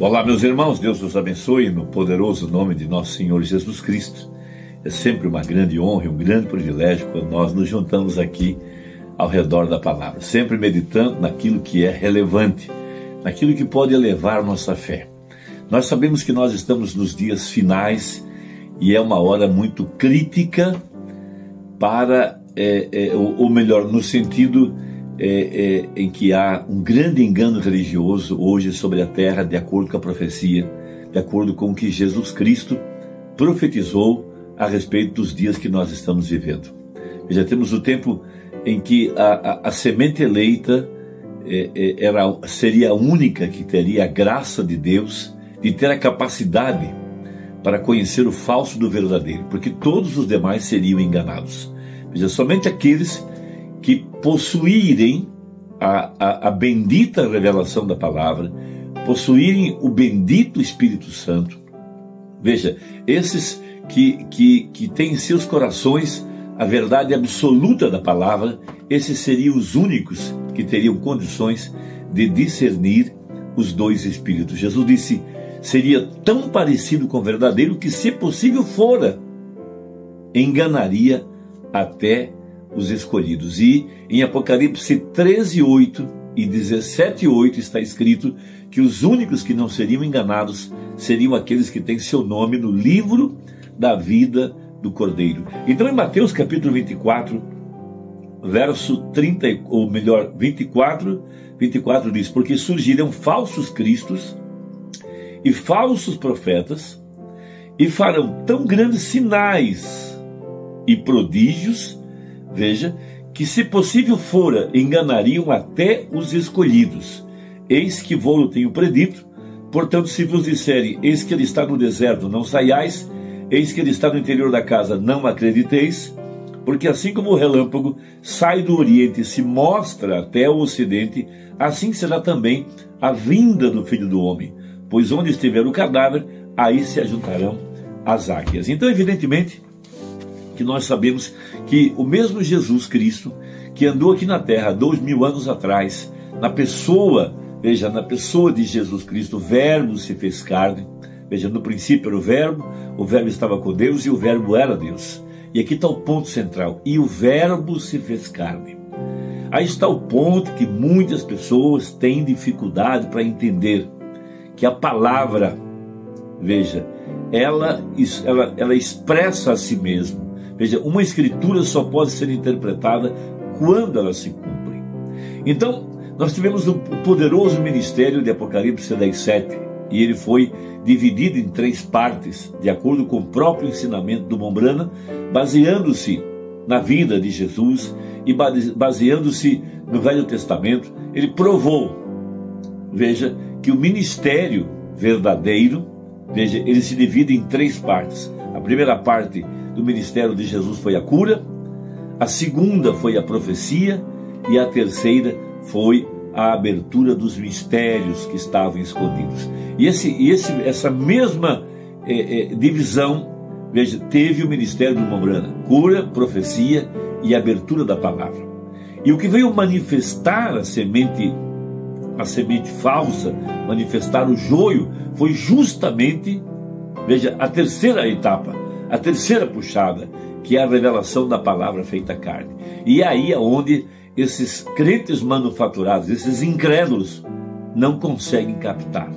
Olá, meus irmãos, Deus os abençoe no poderoso nome de nosso Senhor Jesus Cristo. É sempre uma grande honra e um grande privilégio quando nós nos juntamos aqui ao redor da palavra, sempre meditando naquilo que é relevante, naquilo que pode elevar nossa fé. Nós sabemos que nós estamos nos dias finais e é uma hora muito crítica para, é, é, ou, ou melhor, no sentido é, é, em que há um grande engano religioso hoje sobre a terra, de acordo com a profecia, de acordo com o que Jesus Cristo profetizou a respeito dos dias que nós estamos vivendo. Já temos o tempo em que a, a, a semente eleita é, é, era, seria a única que teria a graça de Deus de ter a capacidade para conhecer o falso do verdadeiro, porque todos os demais seriam enganados. Veja, somente aqueles que possuírem a, a, a bendita revelação da palavra, possuírem o bendito Espírito Santo. Veja, esses que, que, que têm em seus corações a verdade absoluta da palavra, esses seriam os únicos que teriam condições de discernir os dois Espíritos. Jesus disse: seria tão parecido com o verdadeiro que, se possível fora, enganaria até os escolhidos. E em Apocalipse 13, 8 e 17, 8 está escrito que os únicos que não seriam enganados seriam aqueles que têm seu nome no livro da vida do Cordeiro. Então, em Mateus capítulo 24, verso 30, ou melhor, 24, 24 diz: Porque surgirão falsos cristos e falsos profetas, e farão tão grandes sinais e prodígios Veja, que se possível fora, enganariam até os escolhidos. Eis que vou tenho predito, portanto, se vos disserem, eis que ele está no deserto, não saiais, eis que ele está no interior da casa, não acrediteis, porque assim como o relâmpago sai do oriente e se mostra até o ocidente, assim será também a vinda do filho do homem. Pois onde estiver o cadáver, aí se ajuntarão as águias. Então, evidentemente, que nós sabemos que o mesmo Jesus Cristo, que andou aqui na terra dois mil anos atrás, na pessoa, veja, na pessoa de Jesus Cristo, o Verbo se fez carne. Veja, no princípio era o Verbo, o Verbo estava com Deus e o Verbo era Deus. E aqui está o ponto central: e o Verbo se fez carne. Aí está o ponto que muitas pessoas têm dificuldade para entender que a palavra, veja, ela, ela, ela expressa a si mesma Veja, uma escritura só pode ser interpretada quando ela se cumpre. Então, nós tivemos o poderoso ministério de Apocalipse 17 e ele foi dividido em três partes, de acordo com o próprio ensinamento do Mombrana, baseando-se na vida de Jesus e baseando-se no Velho Testamento. Ele provou, veja, que o ministério verdadeiro, veja, ele se divide em três partes. A primeira parte do ministério de Jesus foi a cura, a segunda foi a profecia e a terceira foi a abertura dos mistérios que estavam escondidos. E esse, esse, essa mesma é, é, divisão, veja, teve o ministério de Mombrana: cura, profecia e abertura da palavra. E o que veio manifestar a semente, a semente falsa, manifestar o joio, foi justamente, veja, a terceira etapa, a terceira puxada, que é a revelação da palavra feita carne. E é aí é onde esses crentes manufaturados, esses incrédulos, não conseguem captar.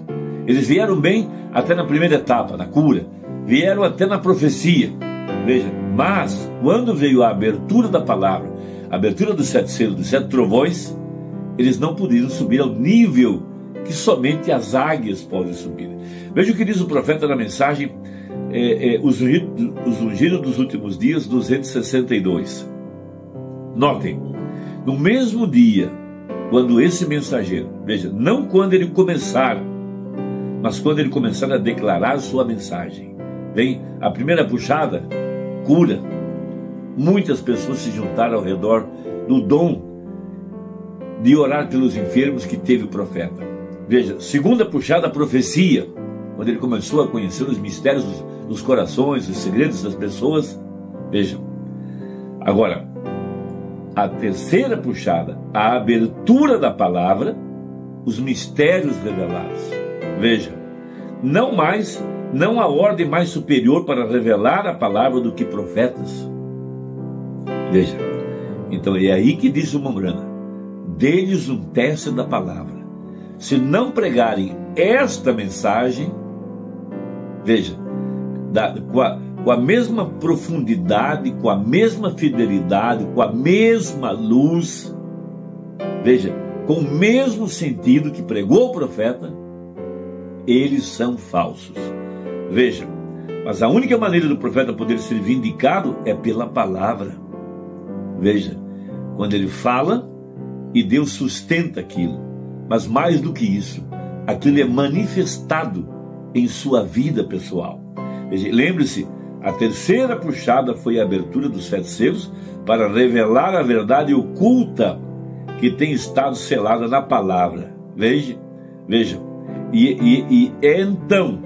Eles vieram bem até na primeira etapa, na cura, vieram até na profecia. Veja, mas quando veio a abertura da palavra, a abertura dos sete selos, dos sete trovões, eles não puderam subir ao nível que somente as águias podem subir. Veja o que diz o profeta na mensagem é, é, os, os ungidos dos últimos dias, 262. Notem, no mesmo dia, quando esse mensageiro, veja, não quando ele começar, mas quando ele começar a declarar sua mensagem, vem a primeira puxada, cura. Muitas pessoas se juntaram ao redor do dom de orar pelos enfermos que teve o profeta. Veja, segunda puxada, profecia quando ele começou a conhecer os mistérios dos, dos corações, os segredos das pessoas. Vejam. Agora, a terceira puxada, a abertura da palavra, os mistérios revelados. Veja, não mais, não há ordem mais superior para revelar a palavra do que profetas. Veja, então é aí que diz o Mombrana: dê-lhes um teste da palavra. Se não pregarem esta mensagem, veja, da, com, a, com a mesma profundidade, com a mesma fidelidade, com a mesma luz, veja, com o mesmo sentido que pregou o profeta, eles são falsos. Veja, mas a única maneira do profeta poder ser vindicado é pela palavra. Veja, quando ele fala e Deus sustenta aquilo, mas mais do que isso, aquilo é manifestado em sua vida pessoal. Lembre-se, a terceira puxada foi a abertura dos sete selos para revelar a verdade oculta que tem estado selada na palavra. Veja, veja. E, e, e é então,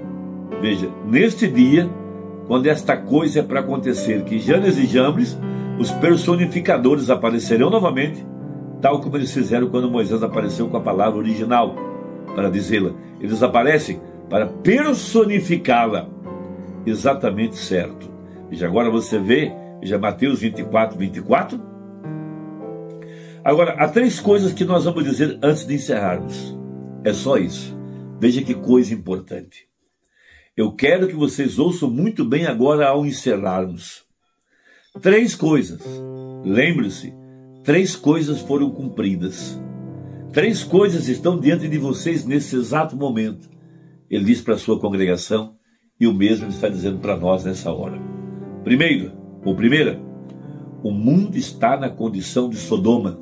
veja, neste dia, quando esta coisa é para acontecer, que Janes e Jambres, os personificadores, aparecerão novamente, tal como eles fizeram quando Moisés apareceu com a palavra original, para dizê-la. Eles aparecem para personificá-la, exatamente certo. Veja, agora você vê, veja Mateus 24, 24 Agora, há três coisas que nós vamos dizer antes de encerrarmos. É só isso. Veja que coisa importante. Eu quero que vocês ouçam muito bem agora ao encerrarmos. Três coisas. Lembre-se, três coisas foram cumpridas. Três coisas estão diante de vocês nesse exato momento. Ele diz para a sua congregação e o mesmo ele está dizendo para nós nessa hora. Primeiro, ou primeira, o mundo está na condição de Sodoma.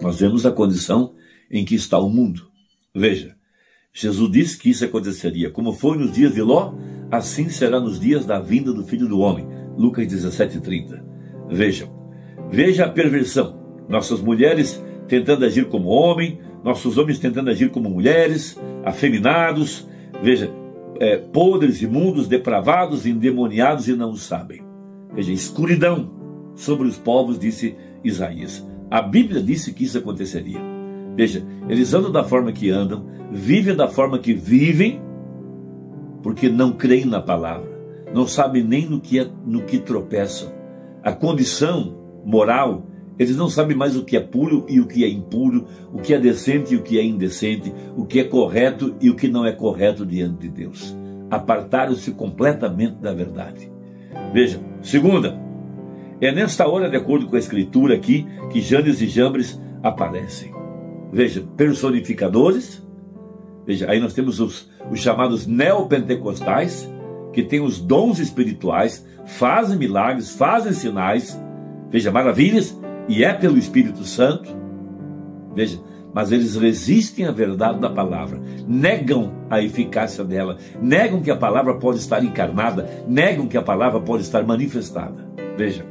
Nós vemos a condição em que está o mundo. Veja, Jesus disse que isso aconteceria. Como foi nos dias de Ló, assim será nos dias da vinda do Filho do Homem. Lucas 17:30. Vejam, veja a perversão. Nossas mulheres tentando agir como homem, nossos homens tentando agir como mulheres, afeminados, veja, é, podres, imundos, depravados, endemoniados e não sabem. Veja, escuridão sobre os povos, disse Isaías. A Bíblia disse que isso aconteceria. Veja, eles andam da forma que andam, vivem da forma que vivem, porque não creem na palavra, não sabem nem no que, é, no que tropeçam. A condição moral, eles não sabem mais o que é puro e o que é impuro, o que é decente e o que é indecente, o que é correto e o que não é correto diante de Deus. Apartaram-se completamente da verdade. Veja, segunda, é nesta hora, de acordo com a escritura aqui, que Janes e Jambres aparecem. Veja, personificadores. Veja, aí nós temos os, os chamados neopentecostais, que têm os dons espirituais, fazem milagres, fazem sinais, veja, maravilhas, e é pelo Espírito Santo. Veja, mas eles resistem à verdade da palavra, negam a eficácia dela, negam que a palavra pode estar encarnada, negam que a palavra pode estar manifestada. Veja,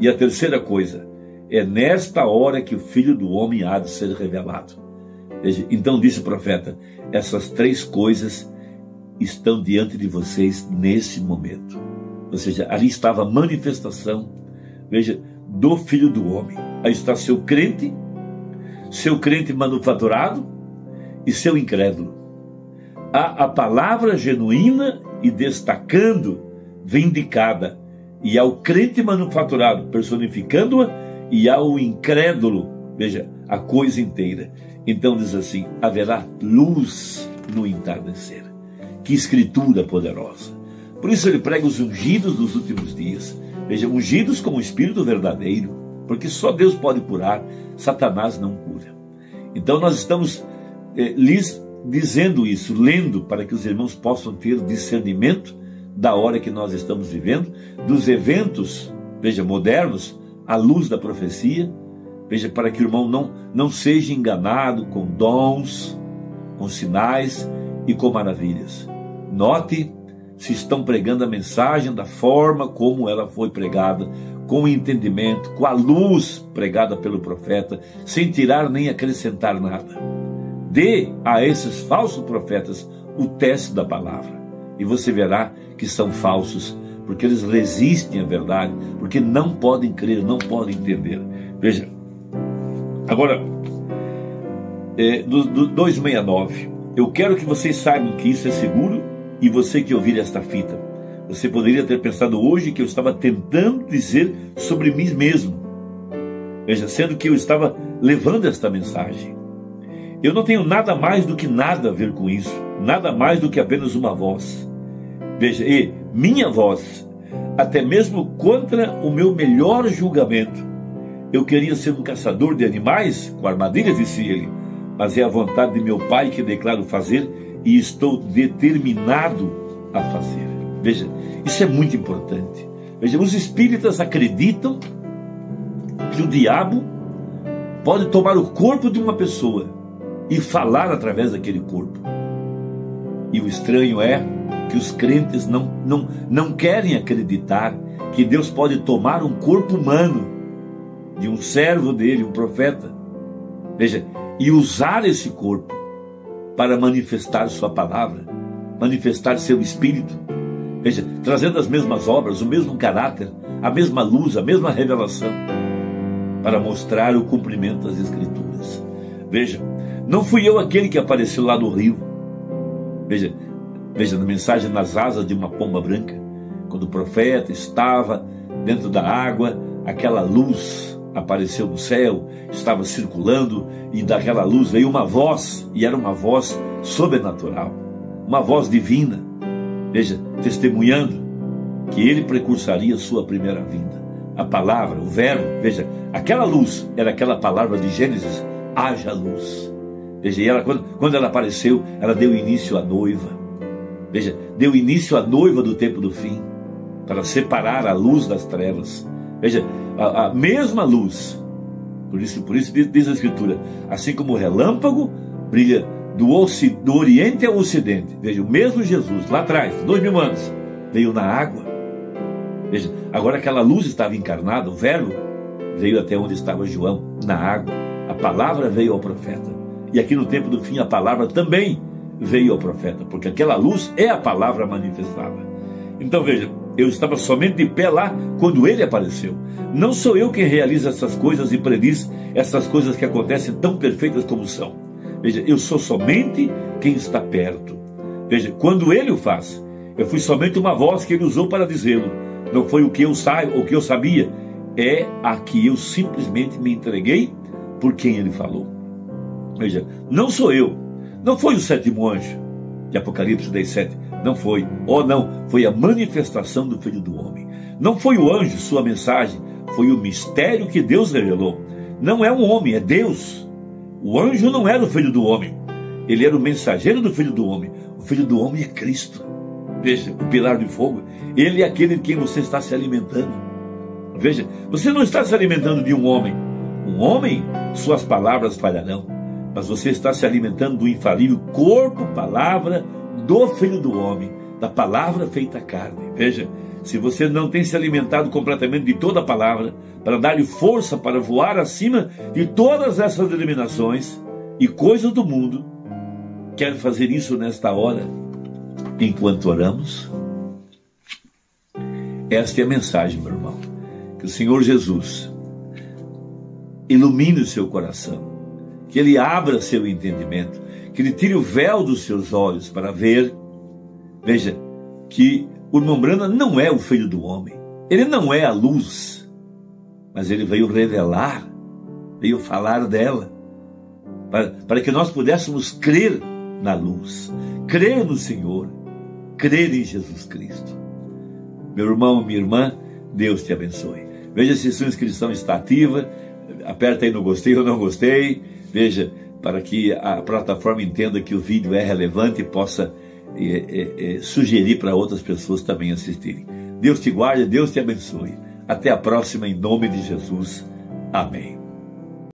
e a terceira coisa, é nesta hora que o Filho do Homem há de ser revelado. Então disse o profeta: essas três coisas estão diante de vocês nesse momento. Ou seja, ali estava a manifestação, veja, do Filho do Homem. Aí está seu crente, seu crente manufaturado e seu incrédulo. Há a palavra genuína e destacando, vindicada e ao crente manufaturado, personificando-a, e ao incrédulo, veja, a coisa inteira. Então diz assim: haverá luz no entardecer. Que escritura poderosa! Por isso ele prega os ungidos dos últimos dias. Veja, ungidos como o Espírito verdadeiro, porque só Deus pode curar, Satanás não cura. Então nós estamos eh, lhes dizendo isso, lendo, para que os irmãos possam ter discernimento da hora que nós estamos vivendo, dos eventos, veja, modernos, à luz da profecia, veja, para que o irmão não, não seja enganado com dons, com sinais e com maravilhas. Note se estão pregando a mensagem da forma como ela foi pregada, com o entendimento, com a luz pregada pelo profeta, sem tirar nem acrescentar nada. Dê a esses falsos profetas o teste da palavra e você verá que são falsos, porque eles resistem à verdade, porque não podem crer, não podem entender. Veja, agora, é, do, do 269, eu quero que vocês saibam que isso é seguro e você que ouvir esta fita, você poderia ter pensado hoje que eu estava tentando dizer sobre mim mesmo. Veja, sendo que eu estava levando esta mensagem. Eu não tenho nada mais do que nada a ver com isso, nada mais do que apenas uma voz. Veja, e minha voz, até mesmo contra o meu melhor julgamento. Eu queria ser um caçador de animais com armadilhas, disse ele, mas é a vontade de meu pai que declaro fazer e estou determinado a fazer. Veja, isso é muito importante. Veja, os espíritas acreditam que o diabo pode tomar o corpo de uma pessoa e falar através daquele corpo. E o estranho é que os crentes não, não, não querem acreditar que Deus pode tomar um corpo humano de um servo dele, um profeta, veja, e usar esse corpo para manifestar Sua palavra, manifestar seu espírito. Veja, trazendo as mesmas obras, o mesmo caráter, a mesma luz, a mesma revelação, para mostrar o cumprimento das Escrituras. Veja, não fui eu aquele que apareceu lá no rio. Veja, veja na mensagem nas asas de uma pomba branca, quando o profeta estava dentro da água, aquela luz apareceu no céu, estava circulando e daquela luz veio uma voz, e era uma voz sobrenatural, uma voz divina. Veja, testemunhando que ele precursaria sua primeira vinda. A palavra, o verbo, veja, aquela luz era aquela palavra de Gênesis, haja luz. Veja, e ela, quando, quando ela apareceu, ela deu início à noiva. Veja, deu início à noiva do tempo do fim, para separar a luz das trevas. Veja, a, a mesma luz. Por isso, por isso diz, diz a Escritura: assim como o relâmpago brilha do, do Oriente ao Ocidente. Veja, o mesmo Jesus, lá atrás, dois mil anos, veio na água. Veja, agora aquela luz estava encarnada, o Verbo veio até onde estava João, na água. A palavra veio ao profeta. E aqui no tempo do fim, a palavra também veio ao profeta, porque aquela luz é a palavra manifestada. Então veja, eu estava somente de pé lá quando ele apareceu. Não sou eu quem realiza essas coisas e prediz essas coisas que acontecem tão perfeitas como são. Veja, eu sou somente quem está perto. Veja, quando ele o faz, eu fui somente uma voz que ele usou para dizê-lo. Não foi o que eu saiba, o que eu sabia, é a que eu simplesmente me entreguei por quem ele falou. Veja, não sou eu, não foi o sétimo anjo de Apocalipse 10, 7. Não foi. Oh, não. Foi a manifestação do Filho do Homem. Não foi o anjo, sua mensagem. Foi o mistério que Deus revelou. Não é um homem, é Deus. O anjo não era o Filho do Homem. Ele era o mensageiro do Filho do Homem. O Filho do Homem é Cristo. Veja, o pilar de fogo. Ele é aquele de quem você está se alimentando. Veja, você não está se alimentando de um homem. Um homem, suas palavras falharão. Mas você está se alimentando do infalível corpo, palavra, do Filho do Homem, da palavra feita carne. Veja, se você não tem se alimentado completamente de toda a palavra, para dar-lhe força para voar acima de todas essas eliminações e coisas do mundo, quer fazer isso nesta hora, enquanto oramos? Esta é a mensagem, meu irmão. Que o Senhor Jesus ilumine o seu coração, que Ele abra seu entendimento, que ele tire o véu dos seus olhos para ver. Veja, que o irmão não é o filho do homem, ele não é a luz, mas ele veio revelar, veio falar dela, para, para que nós pudéssemos crer na luz, crer no Senhor, crer em Jesus Cristo. Meu irmão, minha irmã, Deus te abençoe. Veja se sua inscrição está ativa, aperta aí no gostei ou não gostei, veja para que a plataforma entenda que o vídeo é relevante e possa é, é, sugerir para outras pessoas também assistirem. Deus te guarde, Deus te abençoe. Até a próxima, em nome de Jesus. Amém.